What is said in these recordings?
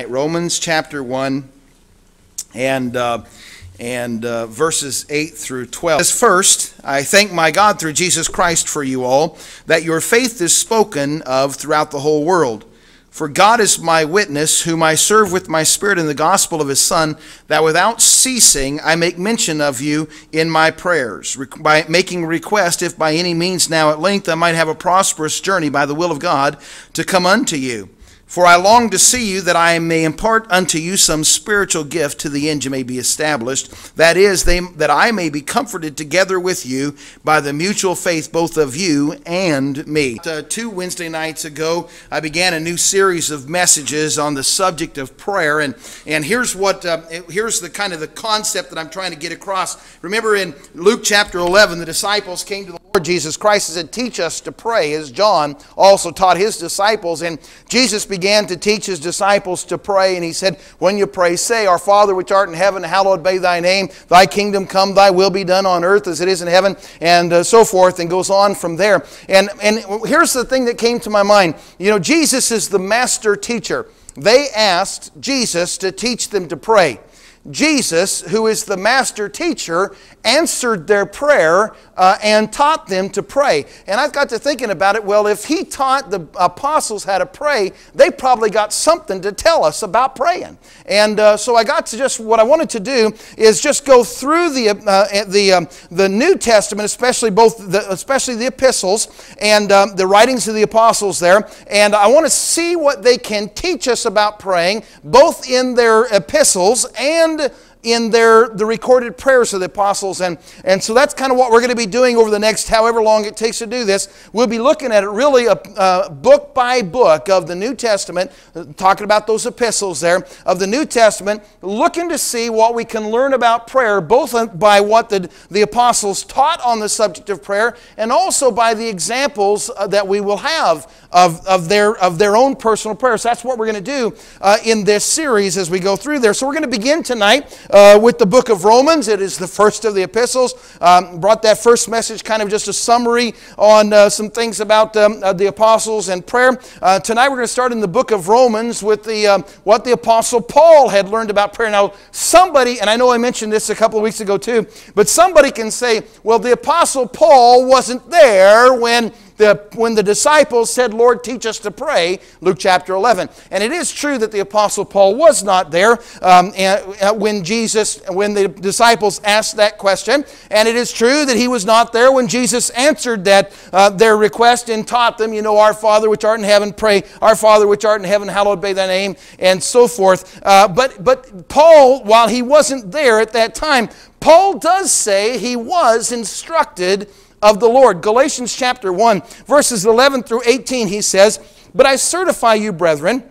Romans chapter 1 and, uh, and uh, verses 8 through 12. As first, I thank my God through Jesus Christ for you all, that your faith is spoken of throughout the whole world. For God is my witness, whom I serve with my spirit in the gospel of his Son, that without ceasing I make mention of you in my prayers, by making request, if by any means now at length I might have a prosperous journey by the will of God to come unto you. For I long to see you that I may impart unto you some spiritual gift to the end you may be established. That is, they, that I may be comforted together with you by the mutual faith both of you and me. Uh, two Wednesday nights ago, I began a new series of messages on the subject of prayer, and and here's what uh, here's the kind of the concept that I'm trying to get across. Remember in Luke chapter 11, the disciples came to the Lord Jesus Christ said, "Teach us to pray," as John also taught his disciples, and Jesus began began to teach his disciples to pray, and he said, When you pray, say, Our Father which art in heaven, hallowed be thy name. Thy kingdom come, thy will be done on earth as it is in heaven, and uh, so forth, and goes on from there. And, and here's the thing that came to my mind. You know, Jesus is the master teacher. They asked Jesus to teach them to pray. Jesus, who is the master teacher, answered their prayer uh, and taught them to pray. And I've got to thinking about it. Well, if he taught the apostles how to pray, they probably got something to tell us about praying. And uh, so I got to just what I wanted to do is just go through the uh, the um, the New Testament, especially both the, especially the epistles and um, the writings of the apostles there. And I want to see what they can teach us about praying, both in their epistles and in their the recorded prayers of the apostles. And and so that's kind of what we're going to be doing over the next however long it takes to do this. We'll be looking at it really a, a book by book of the new testament talking about those epistles there of the new testament looking to see what we can learn about prayer both by what the, the apostles taught on the subject of prayer and also by the examples uh, that we will have of, of, their, of their own personal prayers. That's what we're going to do uh, in this series as we go through there. So we're going to begin tonight uh, with the book of Romans. It is the first of the epistles. Um, brought that first message, kind of just a summary on uh, some things about um, uh, the apostles and prayer. Uh, tonight we're going to start in the book of Romans with the, um, what the apostle Paul had learned about prayer. Now, somebody, and I know I mentioned this a couple of weeks ago too, but somebody can say, well, the apostle Paul wasn't there when the, when the disciples said, Lord, teach us to pray, Luke chapter 11. And it is true that the Apostle Paul was not there um, when Jesus, when the disciples asked that question. And it is true that he was not there when Jesus answered that, uh, their request and taught them, you know, our Father which art in heaven, pray, our Father which art in heaven, hallowed be thy name, and so forth. Uh, but, but Paul, while he wasn't there at that time, Paul does say he was instructed of the Lord. Galatians chapter 1, verses 11 through 18, he says, But I certify you, brethren,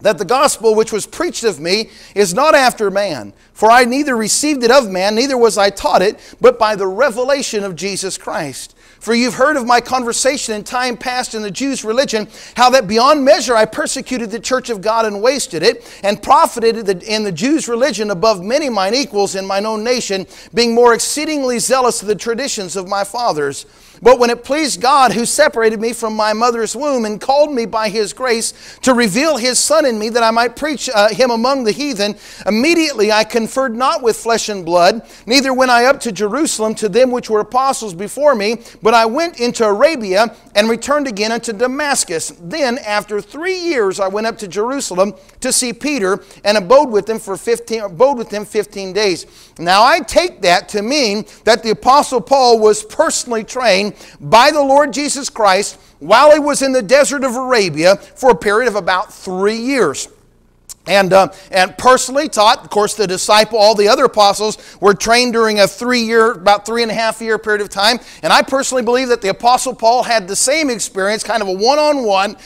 that the gospel which was preached of me is not after man. For I neither received it of man, neither was I taught it, but by the revelation of Jesus Christ. For you've heard of my conversation in time past in the Jews' religion, how that beyond measure I persecuted the church of God and wasted it, and profited in the Jews' religion above many mine equals in mine own nation, being more exceedingly zealous of the traditions of my fathers. But when it pleased God, who separated me from my mother's womb and called me by his grace to reveal his Son in me that I might preach uh, him among the heathen, immediately I conferred not with flesh and blood, neither went I up to Jerusalem to them which were apostles before me, but I went into Arabia and returned again unto Damascus. Then, after three years, I went up to Jerusalem to see Peter and abode with him for 15, abode with him 15 days. Now I take that to mean that the apostle Paul was personally trained by the Lord Jesus Christ while he was in the desert of Arabia for a period of about three years. And, uh, and personally taught, of course, the disciple, all the other apostles were trained during a three year, about three and a half year period of time. And I personally believe that the apostle Paul had the same experience, kind of a one on one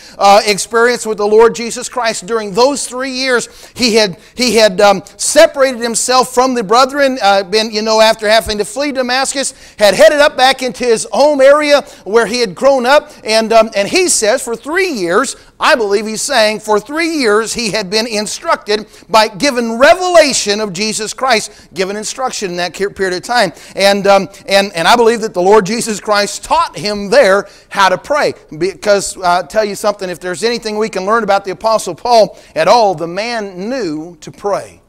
experience with the Lord Jesus Christ during those three years. He had, he had um, separated himself from the brethren, uh, been, you know, after having to flee Damascus, had headed up back into his home area where he had grown up. And, um, and he says for three years, I believe he's saying for three years he had been in instructed by given revelation of Jesus Christ, given instruction in that period of time. And, um, and, and I believe that the Lord Jesus Christ taught him there how to pray. Because uh, I'll tell you something, if there's anything we can learn about the Apostle Paul at all, the man knew to pray.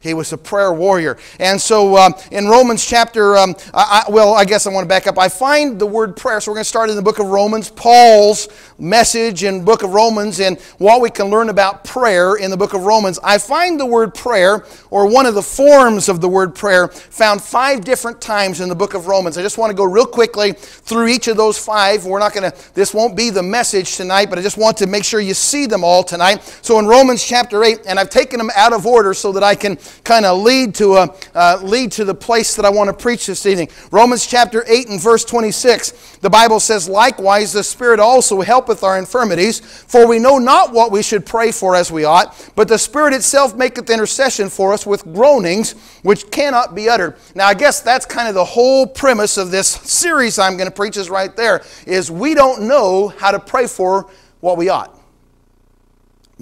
He was a prayer warrior. And so um, in Romans chapter, um, I, I, well, I guess I want to back up. I find the word prayer, so we're going to start in the book of Romans, Paul's message in book of Romans, and what we can learn about prayer in the book of Romans. I find the word prayer, or one of the forms of the word prayer, found five different times in the book of Romans. I just want to go real quickly through each of those five. We're not going to, this won't be the message tonight, but I just want to make sure you see them all tonight. So in Romans chapter 8, and I've taken them out of order so that I can kind of lead to a uh, lead to the place that I want to preach this evening. Romans chapter 8 and verse 26. The Bible says, "Likewise the Spirit also helpeth our infirmities, for we know not what we should pray for as we ought, but the Spirit itself maketh intercession for us with groanings which cannot be uttered." Now, I guess that's kind of the whole premise of this series I'm going to preach is right there is we don't know how to pray for what we ought.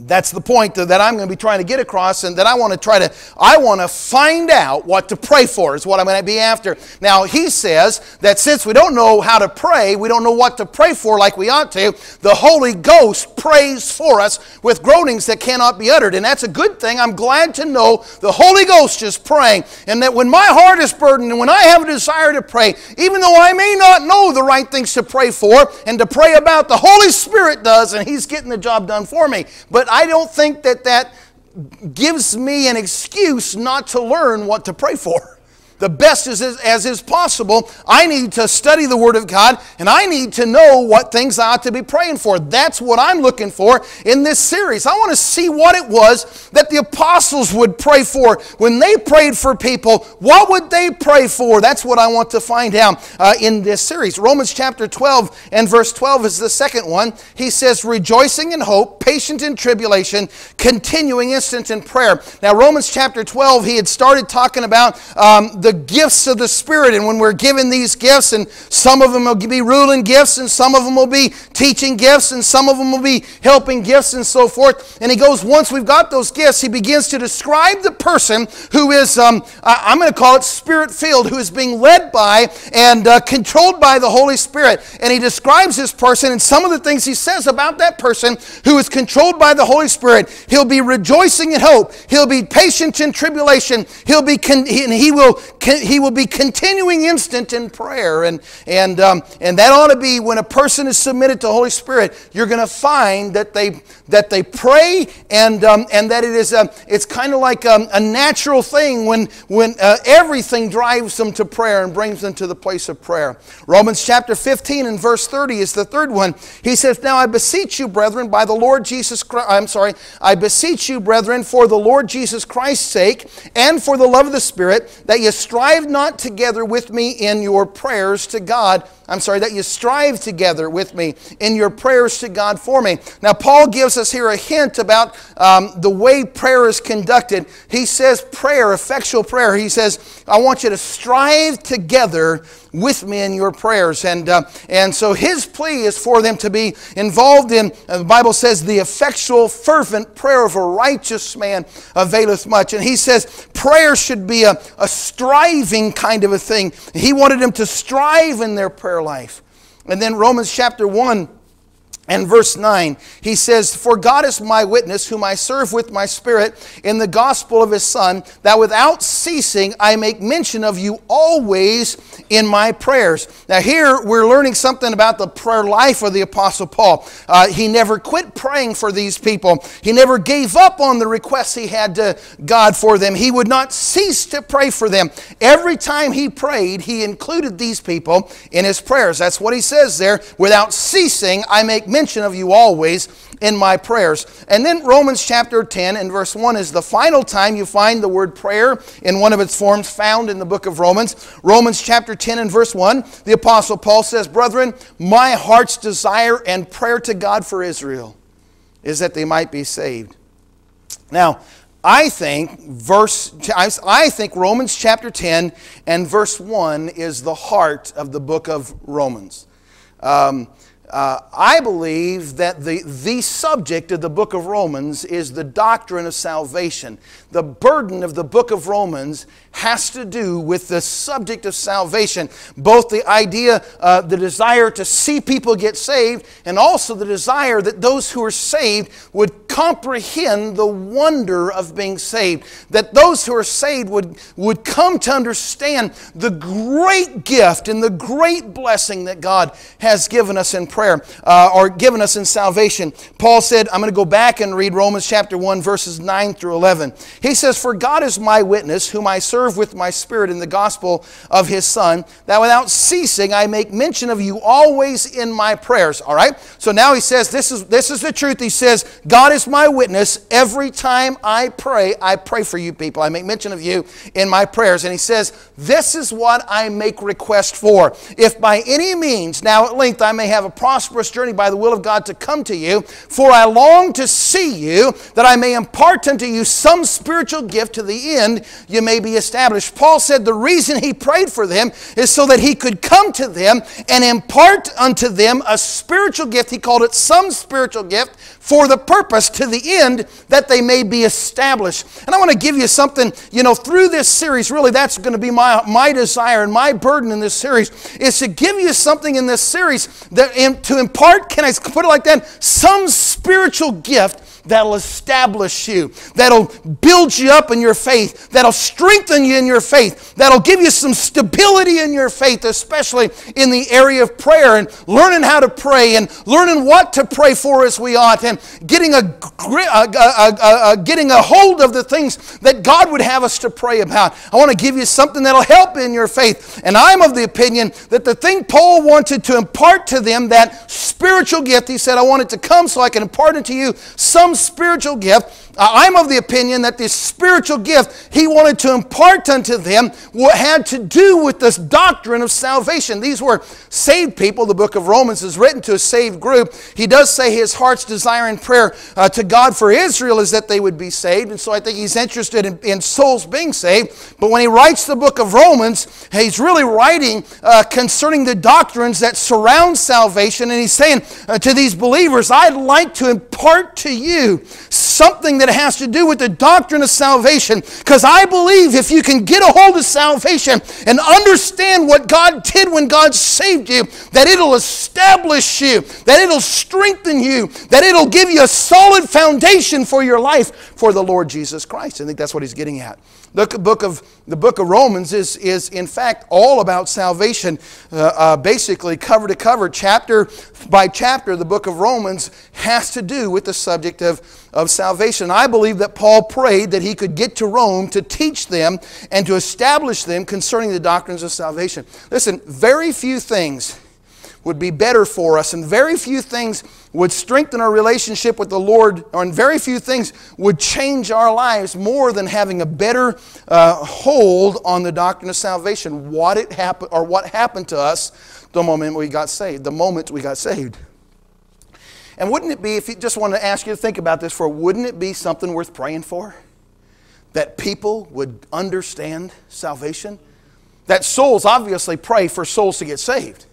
That's the point that I'm going to be trying to get across, and that I want to try to, I want to find out what to pray for, is what I'm going to be after. Now, he says that since we don't know how to pray, we don't know what to pray for like we ought to, the Holy Ghost prays for us with groanings that cannot be uttered. And that's a good thing. I'm glad to know the Holy Ghost is praying, and that when my heart is burdened and when I have a desire to pray, even though I may not know the right things to pray for and to pray about, the Holy Spirit does, and He's getting the job done for me. But I don't think that that gives me an excuse not to learn what to pray for the best as, as is possible. I need to study the Word of God and I need to know what things I ought to be praying for. That's what I'm looking for in this series. I want to see what it was that the apostles would pray for when they prayed for people. What would they pray for? That's what I want to find out uh, in this series. Romans chapter 12 and verse 12 is the second one. He says, Rejoicing in hope, patient in tribulation, continuing instant in prayer. Now, Romans chapter 12, he had started talking about um, the the gifts of the Spirit. And when we're given these gifts, and some of them will be ruling gifts, and some of them will be teaching gifts, and some of them will be helping gifts, and so forth. And he goes, once we've got those gifts, he begins to describe the person who is, um, I'm going to call it spirit filled, who is being led by and uh, controlled by the Holy Spirit. And he describes this person, and some of the things he says about that person who is controlled by the Holy Spirit. He'll be rejoicing in hope, he'll be patient in tribulation, he'll be, con- and he will he will be continuing instant in prayer. And, and, um, and that ought to be when a person is submitted to the Holy Spirit, you're going to find that they, that they pray and, um, and that it is a, it's kind of like a, um, a, natural thing when, when uh, everything drives them to prayer and brings them to the place of prayer. Romans chapter 15 and verse 30 is the third one. He says, Now I beseech you, brethren, by the Lord Jesus Christ, I'm sorry, I beseech you, brethren, for the Lord Jesus Christ's sake and for the love of the Spirit, that you strive not together with me in your prayers to God. I'm sorry, that you strive together with me in your prayers to God for me. Now, Paul gives us here a hint about um, the way prayer is conducted. He says, prayer, effectual prayer, he says, I want you to strive together with me in your prayers. And, uh, and so his plea is for them to be involved in, uh, the Bible says, the effectual, fervent prayer of a righteous man availeth much. And he says prayer should be a, a striving kind of a thing. He wanted them to strive in their prayer life. And then Romans chapter 1 and verse 9, he says, For God is my witness, whom I serve with my spirit in the gospel of his Son, that without ceasing I make mention of you always in my prayers. Now, here we're learning something about the prayer life of the Apostle Paul. Uh, he never quit praying for these people, he never gave up on the requests he had to God for them. He would not cease to pray for them. Every time he prayed, he included these people in his prayers. That's what he says there. Without ceasing, I make mention mention of you always in my prayers. And then Romans chapter 10 and verse 1 is the final time you find the word prayer in one of its forms found in the book of Romans. Romans chapter 10 and verse 1, the Apostle Paul says, Brethren, my heart's desire and prayer to God for Israel is that they might be saved. Now, I think verse I think Romans chapter 10 and verse 1 is the heart of the book of Romans. Um, uh, I believe that the, the subject of the book of Romans is the doctrine of salvation. The burden of the book of Romans has to do with the subject of salvation, both the idea, uh, the desire to see people get saved, and also the desire that those who are saved would comprehend the wonder of being saved. That those who are saved would, would come to understand the great gift and the great blessing that God has given us in prayer uh, or given us in salvation. Paul said, I'm going to go back and read Romans chapter 1, verses 9 through 11. He says, For God is my witness, whom I serve with my spirit in the gospel of his Son, that without ceasing I make mention of you always in my prayers. All right? So now he says, This is, this is the truth. He says, God is my witness. Every time I pray, I pray for you people. I make mention of you in my prayers. And he says, This is what I make request for. If by any means, now at length, I may have a prosperous journey by the will of God to come to you, for I long to see you, that I may impart unto you some spiritual gift to the end you may be established. Paul said the reason he prayed for them is so that he could come to them and impart unto them a spiritual gift. He called it some spiritual gift for the purpose to the end that they may be established. And I want to give you something, you know, through this series, really that's going to be my, my desire and my burden in this series is to give you something in this series that to impart, can I put it like that, some spiritual gift that'll establish you, that'll build you up in your faith, that'll strengthen you in your faith, that'll give you some stability in your faith, especially in the area of prayer and learning how to pray and learning what to pray for as we ought and getting a, a, a, a getting a hold of the things that God would have us to pray about. I want to give you something that'll help in your faith. And I'm of the opinion that the thing Paul wanted to impart to them, that spiritual gift, he said, I want it to come so I can impart it to you some spiritual gift I'm of the opinion that this spiritual gift he wanted to impart unto them had to do with this doctrine of salvation. These were saved people. The book of Romans is written to a saved group. He does say his heart's desire and prayer uh, to God for Israel is that they would be saved. And so I think he's interested in, in souls being saved. But when he writes the book of Romans, he's really writing uh, concerning the doctrines that surround salvation. And he's saying uh, to these believers, I'd like to impart to you something that has to do with the doctrine of salvation. Because I believe if you can get a hold of salvation and understand what God did when God saved you, that it'll establish you, that it'll strengthen you, that it'll give you a solid foundation for your life for the Lord Jesus Christ. I think that's what he's getting at. The book of, the book of Romans is, is, in fact, all about salvation, uh, uh, basically, cover to cover, chapter by chapter. The book of Romans has to do with the subject of, of salvation. I believe that Paul prayed that he could get to Rome to teach them and to establish them concerning the doctrines of salvation. Listen, very few things would be better for us, and very few things would strengthen our relationship with the Lord, and very few things would change our lives more than having a better uh, hold on the doctrine of salvation. What it happened, or what happened to us the moment we got saved. The moment we got saved. And wouldn't it be, if you just want to ask you to think about this for, wouldn't it be something worth praying for? That people would understand salvation? That souls obviously pray for souls to get saved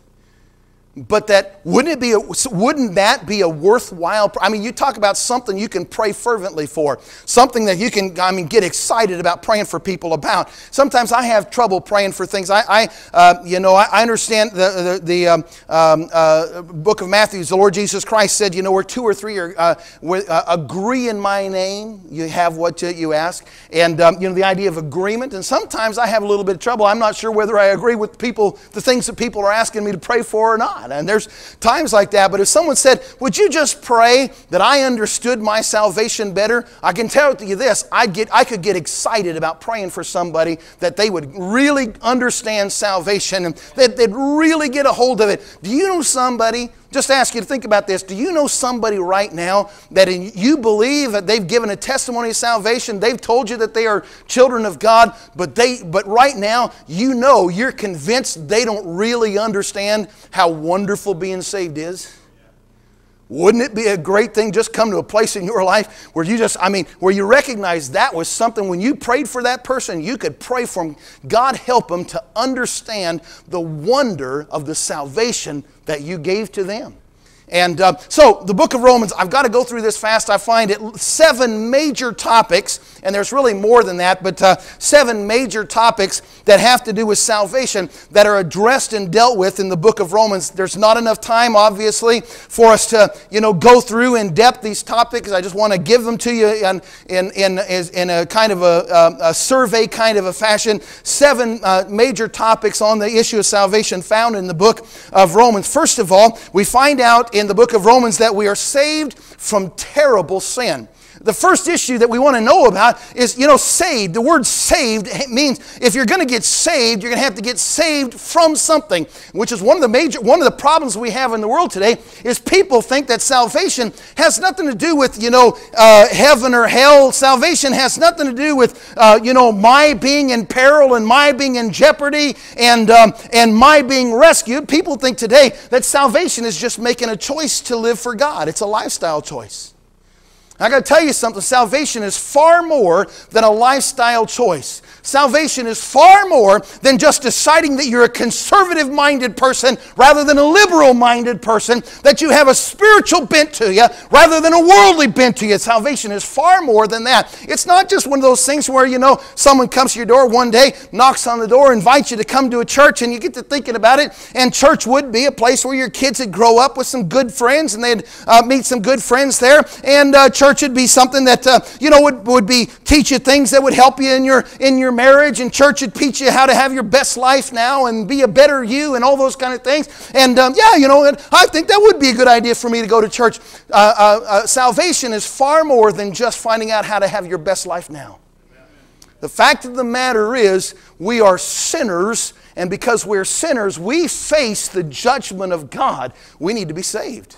but that wouldn't it be a, wouldn't that be a worthwhile i mean you talk about something you can pray fervently for something that you can i mean get excited about praying for people about. Sometimes i have trouble praying for things. I, I uh, you know i, understand the, the, the um, um, uh, book of matthew. The lord jesus christ said you know where two or three are uh, uh agree in my name you have what you ask. And um, you know the idea of agreement. And sometimes i have a little bit of trouble. I'm not sure whether i agree with people the things that people are asking me to pray for or not and there's times like that. But if someone said, Would you just pray that I understood my salvation better? I can tell you this I'd get, I could get excited about praying for somebody that they would really understand salvation and that they'd really get a hold of it. Do you know somebody? Just ask you to think about this. Do you know somebody right now that in, you believe that they've given a testimony of salvation? They've told you that they are children of God, but they but right now you know you're convinced they don't really understand how wonderful being saved is? Wouldn't it be a great thing just come to a place in your life where you just, I mean, where you recognize that was something when you prayed for that person, you could pray for them. God help them to understand the wonder of the salvation that you gave to them. And uh, so, the book of Romans, I've got to go through this fast. I find it seven major topics, and there's really more than that, but uh, seven major topics that have to do with salvation that are addressed and dealt with in the book of Romans. There's not enough time, obviously, for us to, you know, go through in depth these topics. I just want to give them to you in, in, in, in a kind of a, a, survey kind of a fashion. Seven uh, major topics on the issue of salvation found in the book of Romans. First of all, we find out in the book of Romans that we are saved from terrible sin. The first issue that we want to know about is, you know, saved. The word saved means if you're going to get saved, you're going to have to get saved from something, which is one of the major, one of the problems we have in the world today is people think that salvation has nothing to do with, you know, uh, heaven or hell. Salvation has nothing to do with, uh, you know, my being in peril and my being in jeopardy and, um, and my being rescued. People think today that salvation is just making a choice to live for God. It's a lifestyle choice. I got to tell you something salvation is far more than a lifestyle choice. Salvation is far more than just deciding that you're a conservative minded person rather than a liberal minded person, that you have a spiritual bent to you rather than a worldly bent to you. Salvation is far more than that. It's not just one of those things where, you know, someone comes to your door one day, knocks on the door, invites you to come to a church, and you get to thinking about it. And church would be a place where your kids would grow up with some good friends and they'd uh, meet some good friends there. And uh, church would be something that, uh, you know, would, would be teach you things that would help you in your, in your marriage and church would teach you how to have your best life now and be a better you and all those kind of things. And um, yeah, you know, I think that would be a good idea for me to go to church. Uh, uh, uh, salvation is far more than just finding out how to have your best life now. The fact of the matter is, we are sinners, and because we're sinners, we face the judgment of God. We need to be saved.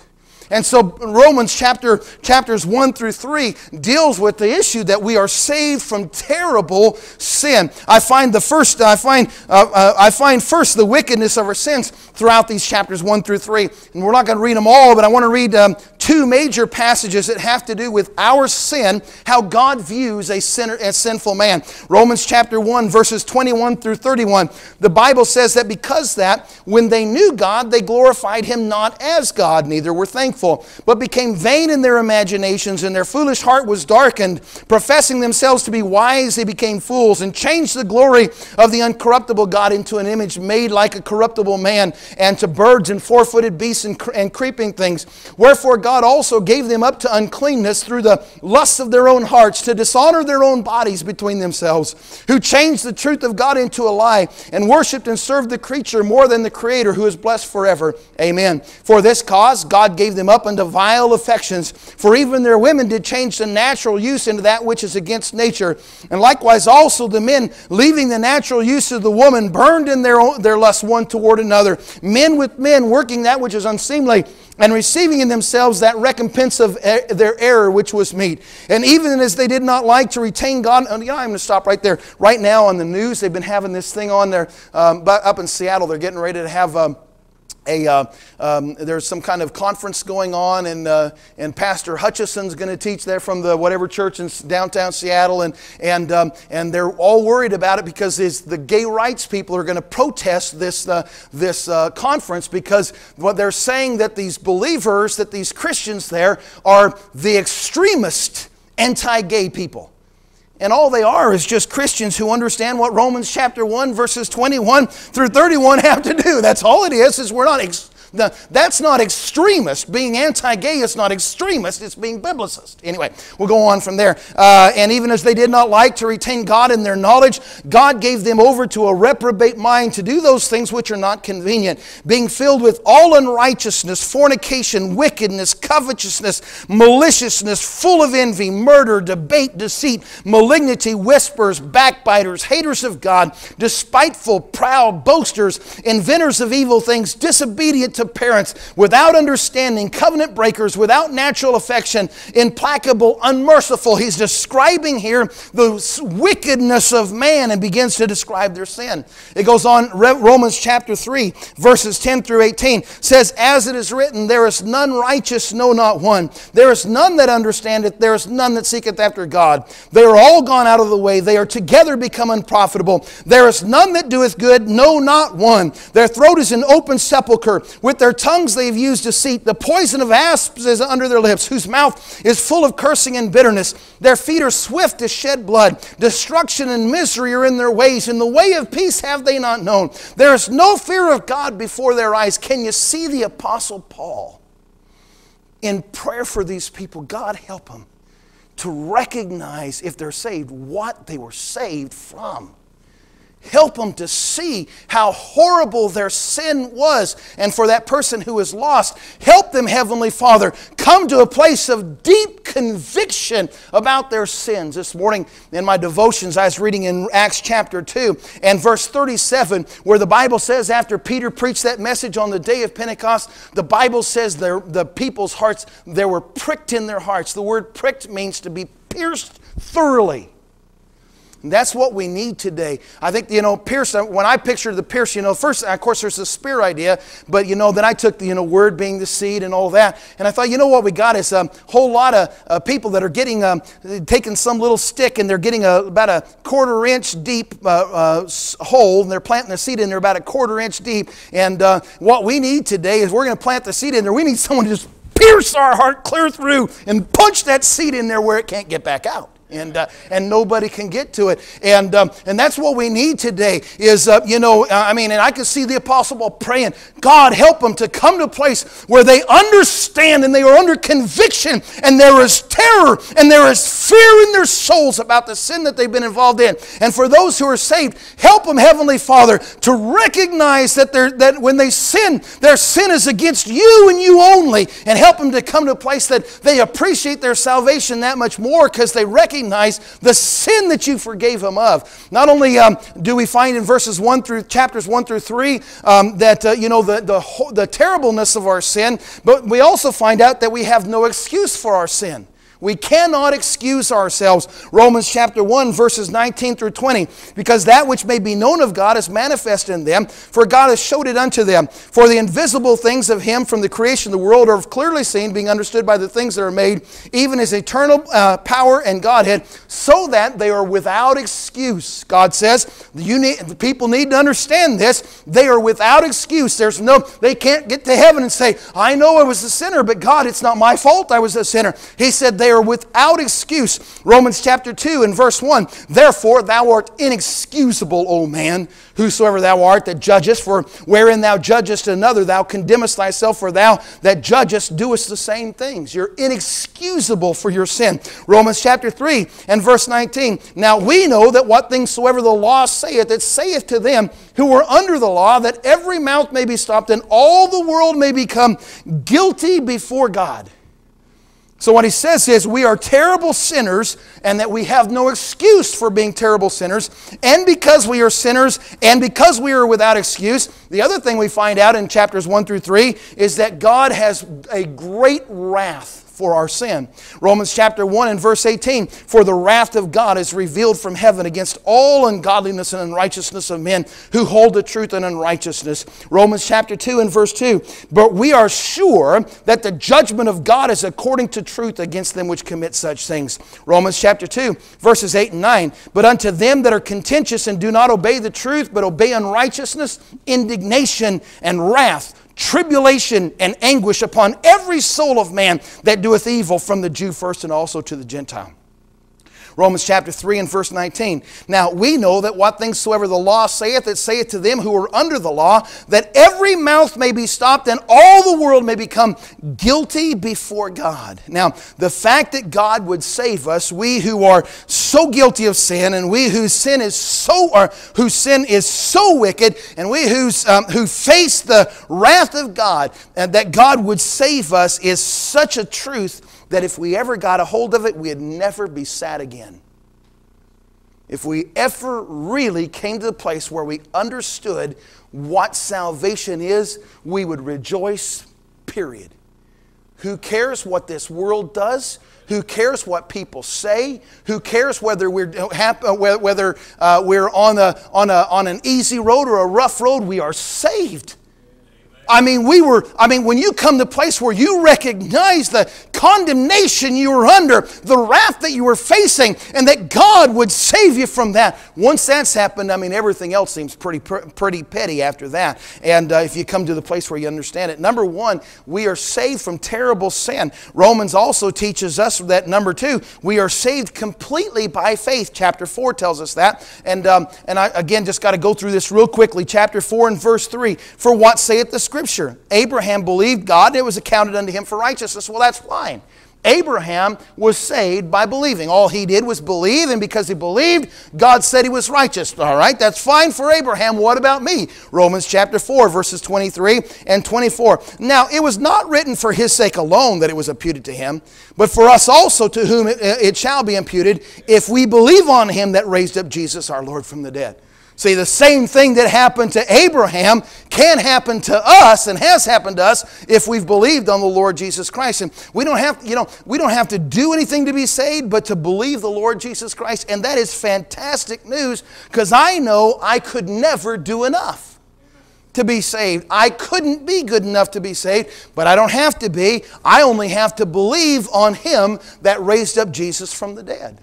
And so Romans chapter chapters 1 through 3 deals with the issue that we are saved from terrible sin. I find the first I find uh, uh, I find first the wickedness of our sins throughout these chapters 1 through 3. And we're not going to read them all, but I want to read um, two major passages that have to do with our sin, how God views a sinner a sinful man. Romans chapter 1 verses 21 through 31. The Bible says that because that when they knew God, they glorified him not as God, neither were thankful but became vain in their imaginations, and their foolish heart was darkened. Professing themselves to be wise, they became fools, and changed the glory of the uncorruptible God into an image made like a corruptible man, and to birds and four footed beasts and, and creeping things. Wherefore God also gave them up to uncleanness through the lusts of their own hearts, to dishonor their own bodies between themselves, who changed the truth of God into a lie, and worshipped and served the creature more than the Creator, who is blessed forever. Amen. For this cause God gave them up unto vile affections. For even their women did change the natural use into that which is against nature. And likewise also the men, leaving the natural use of the woman, burned in their, own, their lust one toward another. Men with men, working that which is unseemly and receiving in themselves that recompense of their error which was meet. And even as they did not like to retain God, you know, I'm going to stop right there. Right now on the news, they've been having this thing on there um, up in Seattle. They're getting ready to have. Um, a, uh, um, there's some kind of conference going on, and, uh, and Pastor Hutchison's going to teach there from the whatever church in downtown Seattle, and, and, um, and they're all worried about it because the gay rights people are going to protest this, uh, this uh, conference because what they're saying that these believers, that these Christians there, are the extremist anti gay people. And all they are is just Christians who understand what Romans chapter 1 verses 21 through 31 have to do. That's all it is, is we're not ex- the, that's not extremist. Being anti gay is not extremist, it's being biblicist. Anyway, we'll go on from there. Uh, and even as they did not like to retain God in their knowledge, God gave them over to a reprobate mind to do those things which are not convenient, being filled with all unrighteousness, fornication, wickedness, covetousness, maliciousness, full of envy, murder, debate, deceit, malignity, whispers, backbiters, haters of God, despiteful, proud, boasters, inventors of evil things, disobedient to parents, without understanding, covenant breakers, without natural affection, implacable, unmerciful. He's describing here the wickedness of man and begins to describe their sin. It goes on, Romans chapter 3, verses 10 through 18 says, As it is written, there is none righteous, no, not one. There is none that understandeth, there is none that seeketh after God. They are all gone out of the way, they are together become unprofitable. There is none that doeth good, no, not one. Their throat is an open sepulchre With their tongues they've used deceit. The poison of asps is under their lips, whose mouth is full of cursing and bitterness. Their feet are swift to shed blood. Destruction and misery are in their ways. In the way of peace have they not known. There is no fear of God before their eyes. Can you see the Apostle Paul in prayer for these people? God help them to recognize if they're saved what they were saved from. Help them to see how horrible their sin was. And for that person who is lost, help them, Heavenly Father, come to a place of deep conviction about their sins. This morning in my devotions, I was reading in Acts chapter 2 and verse 37, where the Bible says, after Peter preached that message on the day of Pentecost, the Bible says the the people's hearts, they were pricked in their hearts. The word pricked means to be pierced thoroughly. And that's what we need today. I think, you know, Pierce, uh, when I picture the Pierce, you know, first, of course, there's the spear idea, but, you know, then I took the, you know, word being the seed and all that. And I thought, you know what we got is a whole lot of uh, people that are getting, um, taking some little stick and they're getting a, about a quarter inch deep uh, uh, hole and they're planting the seed in there about a quarter inch deep. And uh, what we need today is we're going to plant the seed in there. We need someone to just pierce our heart clear through and punch that seed in there where it can't get back out and uh, and nobody can get to it. And um, and that's what we need today is uh, you know uh, I mean and I can see the apostle Paul praying God help them to come to a place where they understand and they are under conviction and there is terror and there is fear in their souls about the sin that they've been involved in. And for those who are saved help them heavenly Father to recognize that they that when they sin their sin is against you and you only. And help them to come to a place that they appreciate their salvation that much more because they recognize recognize the sin that you forgave him of. Not only um, do we find in verses 1 through chapters 1 through 3 um, that, uh, you know, the, the, the terribleness of our sin, but we also find out that we have no excuse for our sin. We cannot excuse ourselves. Romans chapter 1, verses 19 through 20. Because that which may be known of God is manifest in them, for God has showed it unto them. For the invisible things of Him from the creation of the world are clearly seen, being understood by the things that are made, even His eternal uh, power and Godhead, so that they are without excuse. God says, you need, the people need to understand this. They are without excuse. There's no, they can't get to heaven and say, I know I was a sinner, but God, it's not my fault I was a sinner. He said, they they are without excuse. Romans chapter 2 and verse 1 Therefore thou art inexcusable, O man, whosoever thou art that judgest, for wherein thou judgest another, thou condemnest thyself, for thou that judgest doest the same things. You're inexcusable for your sin. Romans chapter 3 and verse 19 Now we know that what things soever the law saith, it saith to them who are under the law, that every mouth may be stopped, and all the world may become guilty before God. So, what he says is, we are terrible sinners and that we have no excuse for being terrible sinners. And because we are sinners and because we are without excuse, the other thing we find out in chapters 1 through 3 is that God has a great wrath for our sin. Romans chapter 1 and verse 18 For the wrath of God is revealed from heaven against all ungodliness and unrighteousness of men who hold the truth in unrighteousness. Romans chapter 2 and verse 2 But we are sure that the judgment of God is according to truth against them which commit such things. Romans chapter 2 verses 8 and 9 But unto them that are contentious and do not obey the truth, but obey unrighteousness, indignation and wrath tribulation and anguish upon every soul of man that doeth evil, from the Jew first and also to the Gentile. Romans chapter 3 and verse 19. Now we know that what things soever the law saith, it saith to them who are under the law, that every mouth may be stopped and all the world may become guilty before God. Now, the fact that God would save us, we who are so guilty of sin, and we whose sin is so, or whose sin is so wicked, and we who's, um, who face the wrath of God, and that God would save us is such a truth that if we ever got a hold of it, we'd never be sad again. If we ever really came to the place where we understood what salvation is, we would rejoice, period. Who cares what this world does? Who cares what people say? Who cares whether we're, uh, whether, uh, we're on, a, on, a, on an easy road or a rough road? We are saved. I mean, we were, I mean, when you come to a place where you recognize the condemnation you were under, the wrath that you were facing, and that God would save you from that. Once that's happened, I mean, everything else seems pretty, pretty petty after that. And uh, if you come to the place where you understand it, number one, we are saved from terrible sin. Romans also teaches us that number two, we are saved completely by faith. Chapter 4 tells us that. And, um, and I, again, just got to go through this real quickly. Chapter 4 and verse 3 For what saith the Scripture? Abraham believed God, and it was accounted unto him for righteousness. Well, that's fine. Abraham was saved by believing. All he did was believe, and because he believed, God said he was righteous. All right, that's fine for Abraham. What about me? Romans chapter 4, verses 23 and 24. Now, it was not written for his sake alone that it was imputed to him, but for us also to whom it, it shall be imputed if we believe on him that raised up Jesus our Lord from the dead. See, the same thing that happened to Abraham can happen to us and has happened to us if we've believed on the Lord Jesus Christ. And we don't have, you know, we don't have to do anything to be saved, but to believe the Lord Jesus Christ. And that is fantastic news because I know I could never do enough to be saved. I couldn't be good enough to be saved, but I don't have to be. I only have to believe on Him that raised up Jesus from the dead.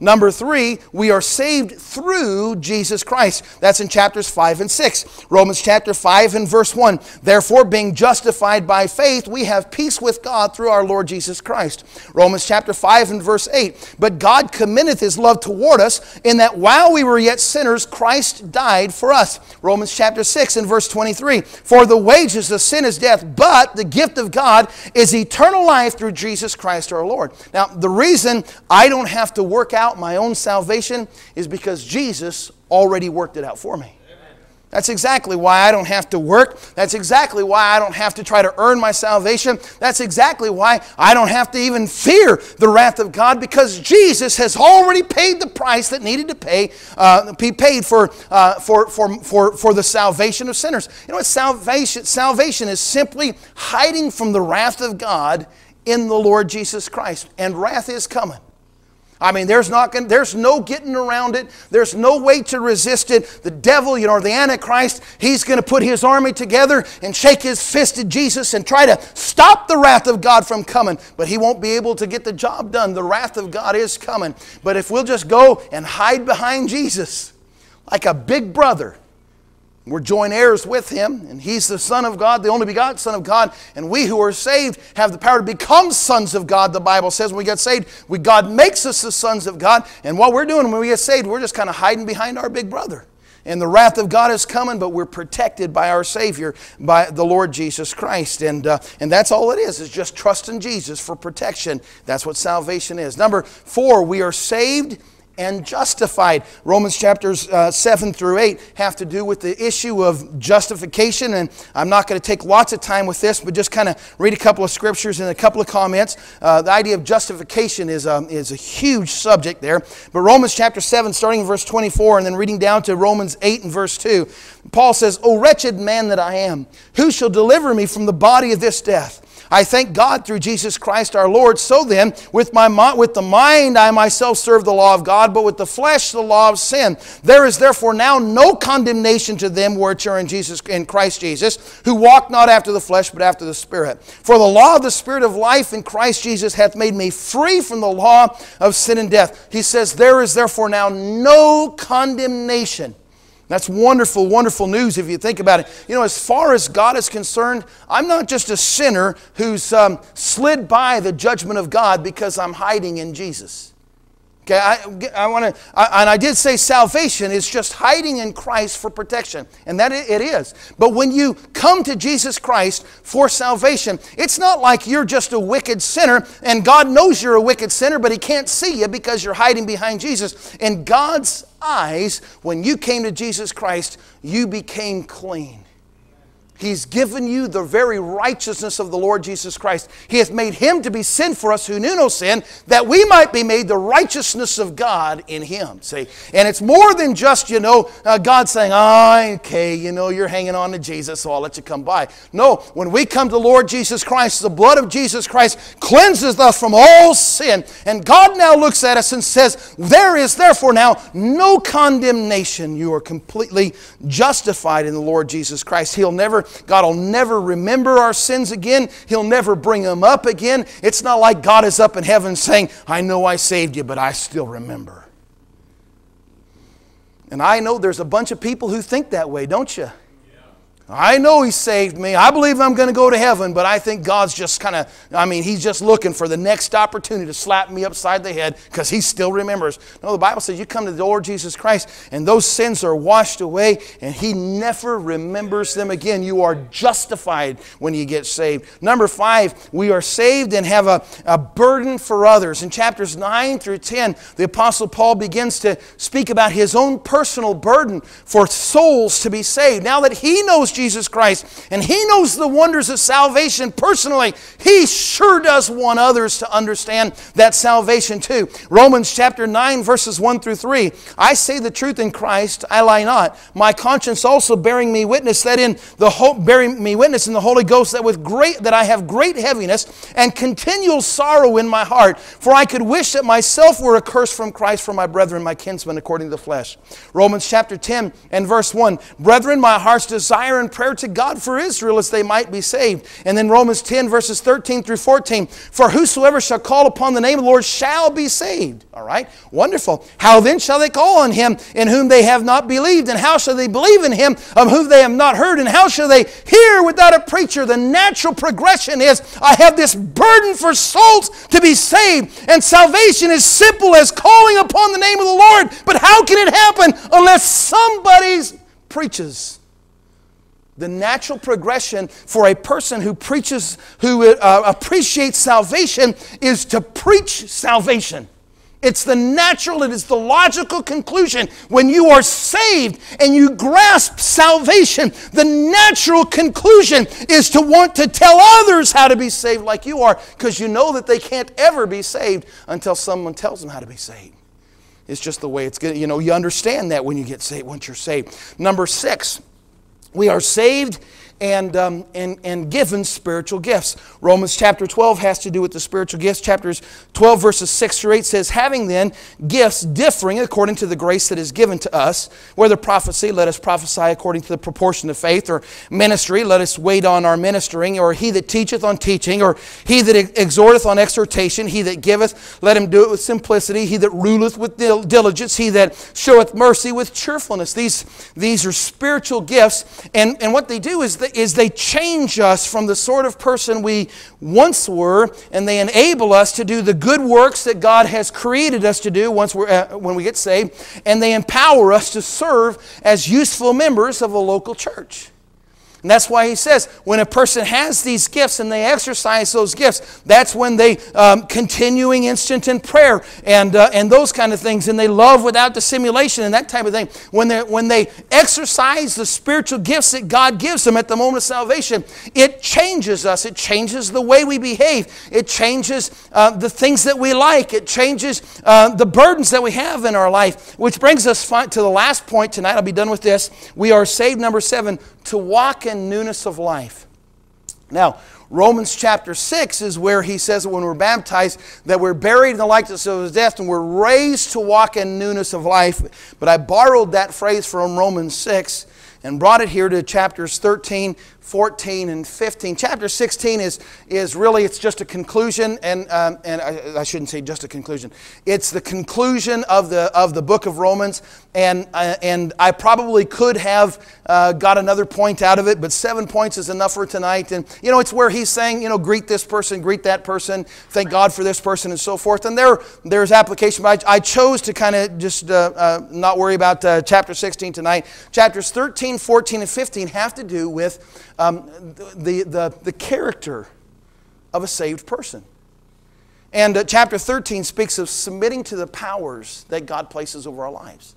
Number three, we are saved through Jesus Christ. That's in chapters 5 and 6. Romans chapter 5 and verse 1. Therefore, being justified by faith, we have peace with God through our Lord Jesus Christ. Romans chapter 5 and verse 8. But God commendeth his love toward us, in that while we were yet sinners, Christ died for us. Romans chapter 6 and verse 23. For the wages of sin is death, but the gift of God is eternal life through Jesus Christ our Lord. Now, the reason I don't have to work out out my own salvation is because Jesus already worked it out for me. That's exactly why I don't have to work. That's exactly why I don't have to try to earn my salvation. That's exactly why I don't have to even fear the wrath of God because Jesus has already paid the price that needed to pay, uh, be paid for, uh, for, for, for, for the salvation of sinners. You know what? Salvation, salvation is simply hiding from the wrath of God in the Lord Jesus Christ. And wrath is coming. I mean, there's, not gonna, there's no getting around it. There's no way to resist it. The devil, you know, the Antichrist, he's going to put his army together and shake his fist at Jesus and try to stop the wrath of God from coming. But he won't be able to get the job done. The wrath of God is coming. But if we'll just go and hide behind Jesus like a big brother, we're joint heirs with him, and he's the Son of God, the only begotten Son of God. And we who are saved have the power to become sons of God, the Bible says. When we get saved, we, God makes us the sons of God. And what we're doing when we get saved, we're just kind of hiding behind our big brother. And the wrath of God is coming, but we're protected by our Savior, by the Lord Jesus Christ. And, uh, and that's all it is, is just trust in Jesus for protection. That's what salvation is. Number four, we are saved and justified. Romans chapters uh, 7 through 8 have to do with the issue of justification, and I'm not going to take lots of time with this, but just kind of read a couple of scriptures and a couple of comments. Uh, the idea of justification is, um, is a huge subject there. But Romans chapter 7, starting in verse 24, and then reading down to Romans 8 and verse 2, Paul says, O wretched man that I am, who shall deliver me from the body of this death? I thank God through Jesus Christ our Lord. So then, with, my, with the mind I myself serve the law of God, but with the flesh the law of sin. There is therefore now no condemnation to them which are in, Jesus, in Christ Jesus, who walk not after the flesh, but after the Spirit. For the law of the Spirit of life in Christ Jesus hath made me free from the law of sin and death. He says, There is therefore now no condemnation that's wonderful, wonderful news if you think about it. You know, as far as God is concerned, I'm not just a sinner who's um, slid by the judgment of God because I'm hiding in Jesus. Okay, I, I want to, and I did say salvation is just hiding in Christ for protection, and that it is. But when you come to Jesus Christ for salvation, it's not like you're just a wicked sinner, and God knows you're a wicked sinner, but He can't see you because you're hiding behind Jesus. In God's eyes, when you came to Jesus Christ, you became clean. He's given you the very righteousness of the Lord Jesus Christ. He hath made him to be sin for us who knew no sin, that we might be made the righteousness of God in him. See? And it's more than just, you know, uh, God saying, oh, okay, you know, you're hanging on to Jesus, so I'll let you come by. No, when we come to Lord Jesus Christ, the blood of Jesus Christ cleanses us from all sin. And God now looks at us and says, There is therefore now no condemnation. You are completely justified in the Lord Jesus Christ. He'll never God will never remember our sins again. He'll never bring them up again. It's not like God is up in heaven saying, I know I saved you, but I still remember. And I know there's a bunch of people who think that way, don't you? I know He saved me. I believe I'm going to go to heaven, but I think God's just kind of, I mean, He's just looking for the next opportunity to slap me upside the head because He still remembers. No, the Bible says you come to the Lord Jesus Christ and those sins are washed away and He never remembers them again. You are justified when you get saved. Number five, we are saved and have a, a burden for others. In chapters 9 through 10, the Apostle Paul begins to speak about his own personal burden for souls to be saved. Now that he knows Christ and he knows the wonders of salvation personally, he sure does want others to understand that salvation too. Romans chapter 9, verses 1 through 3. I say the truth in Christ, I lie not. My conscience also bearing me witness that in the hope bearing me witness in the Holy Ghost that with great that I have great heaviness and continual sorrow in my heart. For I could wish that myself were accursed from Christ for my brethren, my kinsmen, according to the flesh. Romans chapter 10 and verse 1. Brethren, my heart's desire and prayer to God for Israel as they might be saved. And then Romans 10, verses 13 through 14. For whosoever shall call upon the name of the Lord shall be saved. All right? Wonderful. How then shall they call on him in whom they have not believed? And how shall they believe in him of whom they have not heard? And how shall they hear without a preacher? The natural progression is I have this burden for souls to be saved. And salvation is simple as calling upon the name of the Lord. But how can it happen unless somebody preaches? The natural progression for a person who preaches, who uh, appreciates salvation, is to preach salvation. It's the natural, it is the logical conclusion. When you are saved and you grasp salvation, the natural conclusion is to want to tell others how to be saved like you are, because you know that they can't ever be saved until someone tells them how to be saved. It's just the way it's good. You know, you understand that when you get saved, once you're saved. Number six, we are saved and, um, and, and given spiritual gifts. Romans chapter 12 has to do with the spiritual gifts. Chapters 12, verses 6 through 8 says, Having then gifts differing according to the grace that is given to us, whether prophecy, let us prophesy according to the proportion of faith, or ministry, let us wait on our ministering, or he that teacheth on teaching, or he that exhorteth on exhortation, he that giveth, let him do it with simplicity, he that ruleth with diligence, he that showeth mercy with cheerfulness. These, these are spiritual gifts, and, and what they do is they is they change us from the sort of person we once were, and they enable us to do the good works that God has created us to do once we're, uh, when we get saved, and they empower us to serve as useful members of a local church. And that's why he says when a person has these gifts and they exercise those gifts, that's when they um, continuing instant in prayer and, uh, and those kind of things, and they love without dissimulation and that type of thing. When they, when they exercise the spiritual gifts that God gives them at the moment of salvation, it changes us. It changes the way we behave. It changes uh, the things that we like. It changes uh, the burdens that we have in our life. Which brings us to the last point tonight. I'll be done with this. We are saved, number seven, to walk in newness of life. Now, Romans chapter 6 is where he says that when we're baptized, that we're buried in the likeness of his death and we're raised to walk in newness of life. But I borrowed that phrase from Romans 6 and brought it here to chapters 13, 14, and 15. Chapter 16 is, is really, it's just a conclusion, and, um, and I, I, shouldn't say just a conclusion. It's the conclusion of the, of the book of Romans, and, uh, and I probably could have uh, got another point out of it, but seven points is enough for tonight. And, you know, it's where he's saying, you know, greet this person, greet that person, thank God for this person, and so forth. And there, there's application, but I, I chose to kind of just uh, uh, not worry about uh, chapter 16 tonight. Chapters 13, 14, and 15 have to do with um, the, the, the character of a saved person. And uh, chapter 13 speaks of submitting to the powers that God places over our lives.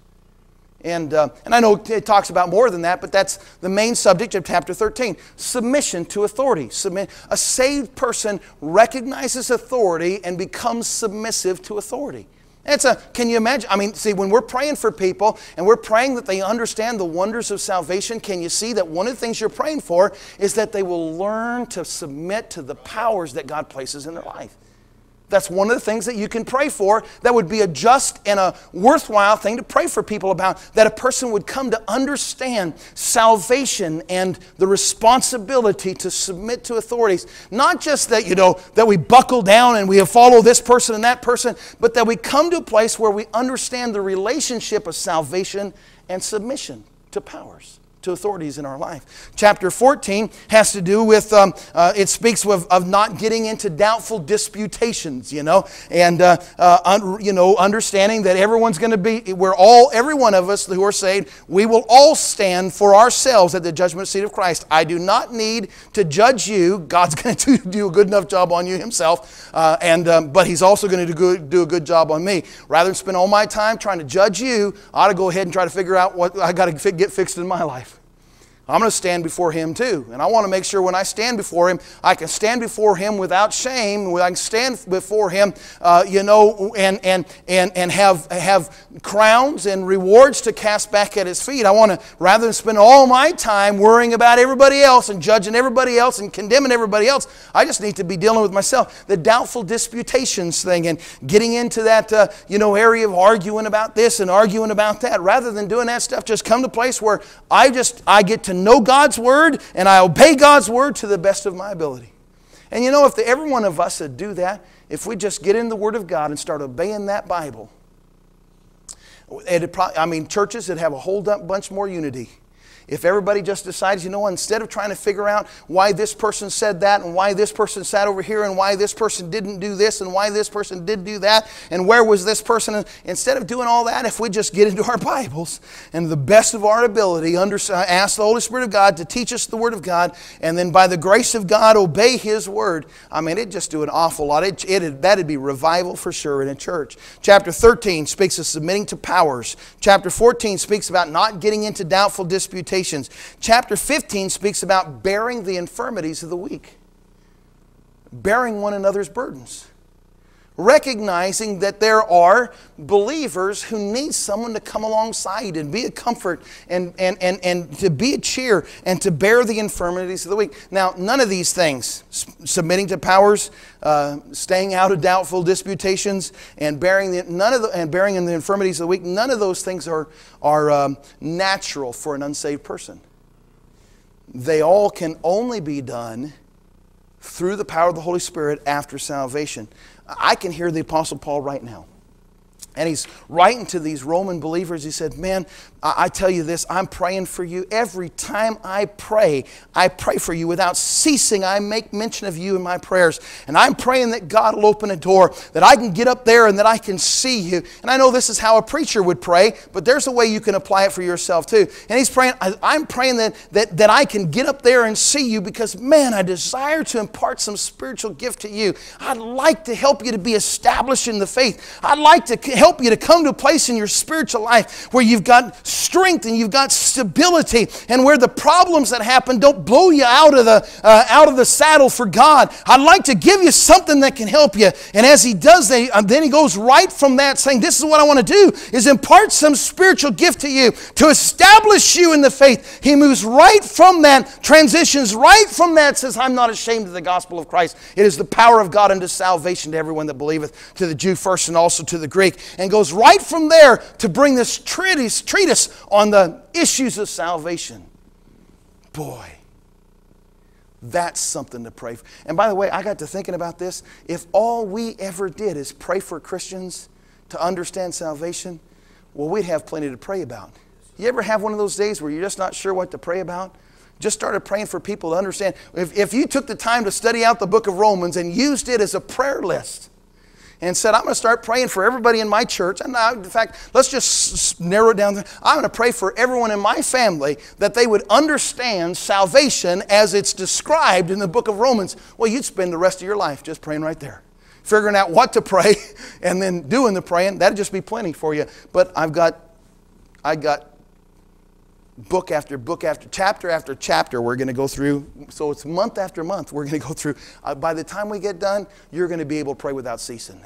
And, uh, and I know it talks about more than that, but that's the main subject of chapter 13 submission to authority. Submit, a saved person recognizes authority and becomes submissive to authority. It's a, can you imagine? I mean, see, when we're praying for people and we're praying that they understand the wonders of salvation, can you see that one of the things you're praying for is that they will learn to submit to the powers that God places in their life? That's one of the things that you can pray for. That would be a just and a worthwhile thing to pray for people about. That a person would come to understand salvation and the responsibility to submit to authorities. Not just that, you know, that we buckle down and we follow this person and that person, but that we come to a place where we understand the relationship of salvation and submission to powers to authorities in our life. Chapter 14 has to do with, um, uh, it speaks of, of, not getting into doubtful disputations, you know, and, uh, uh, un, you know, understanding that everyone's going to be, we're all, every one of us who are saved, we will all stand for ourselves at the judgment seat of Christ. I do not need to judge you. God's going to do a good enough job on you himself, uh, and, um, but he's also going to do, do a good job on me. Rather than spend all my time trying to judge you, I ought to go ahead and try to figure out what I got to get fixed in my life. I'm going to stand before Him too. And I want to make sure when I stand before Him, I can stand before Him without shame. I can stand before Him, uh, you know, and, and, and, and have, have crowns and rewards to cast back at His feet. I want to, rather than spend all my time worrying about everybody else and judging everybody else and condemning everybody else, I just need to be dealing with myself. The doubtful disputations thing and getting into that, uh, you know, area of arguing about this and arguing about that. Rather than doing that stuff, just come to a place where I just, I get to know God's word and I obey God's word to the best of my ability. And you know, if the, every one of us would do that, if we just get in the Word of God and start obeying that Bible, probably, I mean, churches would have a whole bunch more unity. If everybody just decides, you know, instead of trying to figure out why this person said that and why this person sat over here and why this person didn't do this and why this person did do that and where was this person, instead of doing all that, if we just get into our Bibles and the best of our ability, under, uh, ask the Holy Spirit of God to teach us the Word of God, and then by the grace of God obey His Word, I mean, it'd just do an awful lot. It, it, that'd be revival for sure in a church. Chapter 13 speaks of submitting to powers. Chapter 14 speaks about not getting into doubtful disputations Chapter 15 speaks about bearing the infirmities of the weak, bearing one another's burdens recognizing that there are believers who need someone to come alongside and be a comfort and, and, and, and to be a cheer and to bear the infirmities of the weak. Now, none of these things, submitting to powers, uh, staying out of doubtful disputations, and bearing, the, none of the, and bearing in the infirmities of the weak, none of those things are, are um, natural for an unsaved person. They all can only be done through the power of the Holy Spirit after salvation. I can hear the Apostle Paul right now. And he's writing to these Roman believers. He said, Man, I, tell you this, I'm praying for you. Every time I pray, I pray for you without ceasing. I make mention of you in my prayers. And I'm praying that God will open a door, that I can get up there and that I can see you. And I know this is how a preacher would pray, but there's a way you can apply it for yourself too. And he's praying, I'm praying that, that, that I can get up there and see you because, man, I desire to impart some spiritual gift to you. I'd like to help you to be established in the faith. I'd like to help you to come to a place in your spiritual life where you've got strength and you've got stability and where the problems that happen don't blow you out of the, uh, out of the saddle for God. I'd like to give you something that can help you. And as he does that, uh, then he goes right from that saying, this is what I want to do, is impart some spiritual gift to you to establish you in the faith. He moves right from that, transitions right from that, says, I'm not ashamed of the gospel of Christ. It is the power of God unto salvation to everyone that believeth, to the Jew first and also to the Greek. And goes right from there to bring this treatise, treatise on the issues of salvation. Boy, that's something to pray for. And by the way, I got to thinking about this. If all we ever did is pray for Christians to understand salvation, well, we'd have plenty to pray about. You ever have one of those days where you're just not sure what to pray about? Just started praying for people to understand. If, if you took the time to study out the book of Romans and used it as a prayer list, and said, I'm going to start praying for everybody in my church. And I, in fact, let's just narrow it down. I'm going to pray for everyone in my family that they would understand salvation as it's described in the book of Romans. Well, you'd spend the rest of your life just praying right there. Figuring out what to pray and then doing the praying. That'd just be plenty for you. But I've got, I got book after book after chapter after chapter we're going to go through so it's month after month we're going to go through uh, by the time we get done you're going to be able to pray without ceasing